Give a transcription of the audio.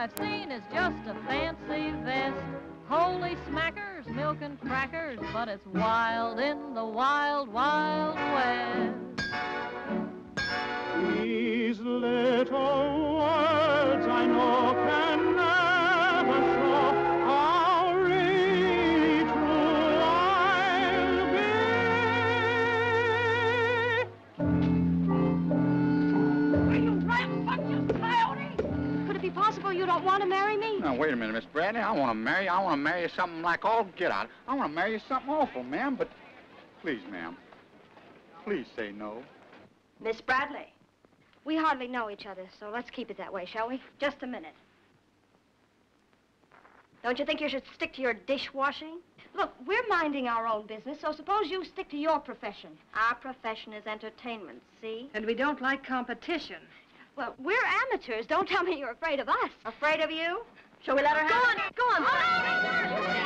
is just a fancy vest. Holy smackers, milk and crackers, but it's wild in the wild, wild west. These little words I know can never show how really true I'll be. Don't want to marry me? Now, wait a minute, Miss Bradley. I want to marry you. I want to marry you something like all get out. I want to marry you something awful, ma'am, but please, ma'am, please say no. Miss Bradley, we hardly know each other, so let's keep it that way, shall we? Just a minute. Don't you think you should stick to your dishwashing? Look, we're minding our own business, so suppose you stick to your profession. Our profession is entertainment, see? And we don't like competition. Well, we're amateurs. Don't tell me you're afraid of us. Afraid of you? Shall we let her have Go on, go on.